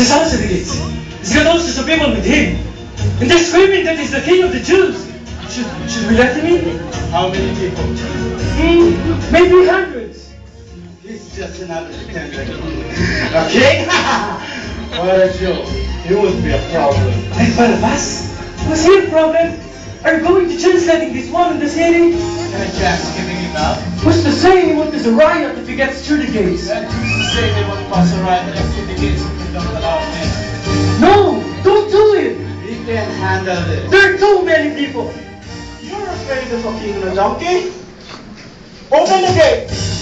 this certificate. He's got all sorts of people with him. And they're screaming that he's the king of the Jews. Should, should we let him in? How many people? Mm, maybe hundreds. He's just another pretender. okay? what a joke. You would be a problem. And one of us? Was he a problem? Are you going to chance this one in the city? Can I chance giving him up? What's to say he won't cause a riot if he gets through the gates? And who's to say they won't cause a riot if he can handle this. There are too many people. You're afraid of a king and a donkey? Open the gate!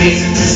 faces.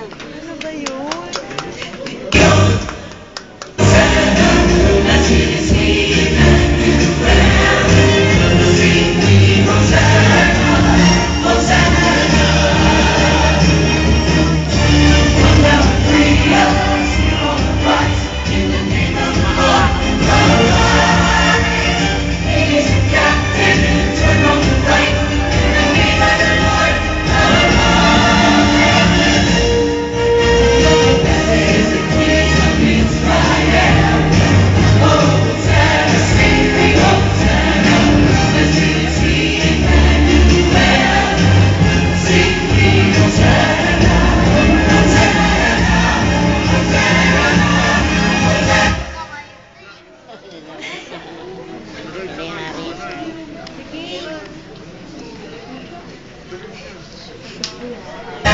Ano ba yun? Be happy.